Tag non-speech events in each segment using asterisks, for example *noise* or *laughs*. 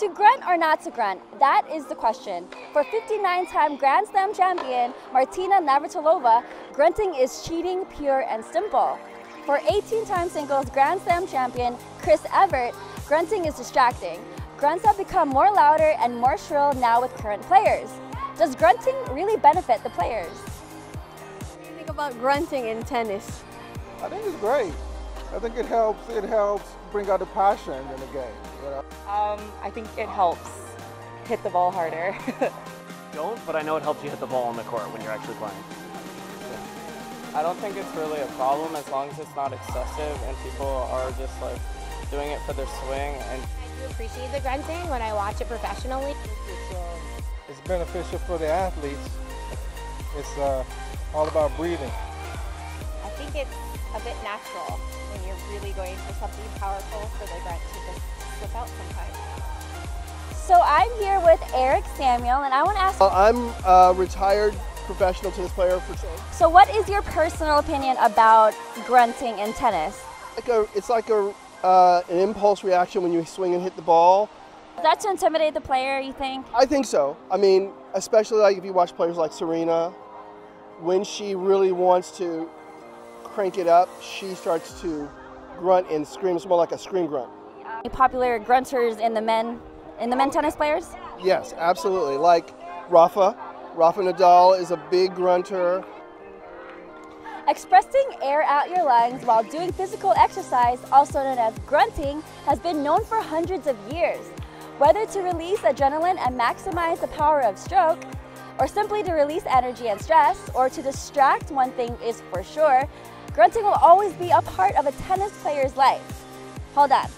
To grunt or not to grunt? That is the question. For 59-time Grand Slam champion Martina Navratilova, grunting is cheating, pure and simple. For 18-time singles Grand Slam champion Chris Evert, grunting is distracting. Grunts have become more louder and more shrill now with current players. Does grunting really benefit the players? What do you think about grunting in tennis? I think it's great. I think it helps. It helps bring out the passion in the game. You know? Um, I think it helps hit the ball harder. *laughs* Don't, but I know it helps you hit the ball on the court when you're actually playing. I don't think it's really a problem as long as it's not excessive and people are just like doing it for their swing. And I do appreciate the grunting when I watch it professionally. It's, uh, it's beneficial for the athletes. It's uh, all about breathing. I think it's a bit natural when you're really going for something powerful for the grunt to just slip out sometimes. So I'm here with Eric Samuel and I want to ask Uh, I'm a retired professional tennis player for So what is your personal opinion about grunting in tennis? like a, it's like a uh, an impulse reaction when you swing and hit the ball. Is that to intimidate the player, you think? I think so. I mean, especially like if you watch players like Serena, when she really wants to crank it up, she starts to grunt and scream. It's more like a scream grunt. Popular grunters in the men in the men tennis players? Yes, absolutely. Like Rafa. Rafa Nadal is a big grunter. Expressing air out your lungs while doing physical exercise, also known as grunting, has been known for hundreds of years. Whether to release adrenaline and maximize the power of stroke, or simply to release energy and stress, or to distract, one thing is for sure, grunting will always be a part of a tennis player's life. Hold on.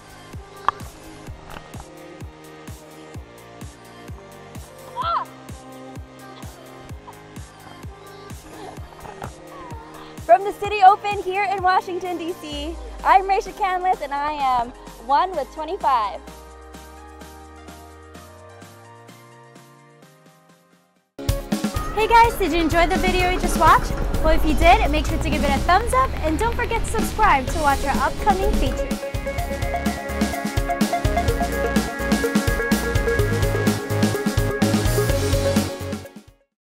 From the City Open here in Washington, D.C., I'm Raisha Canlas and I am one with 25. Hey guys, did you enjoy the video you just watched? Well, if you did, make sure to give it a thumbs up and don't forget to subscribe to watch our upcoming features.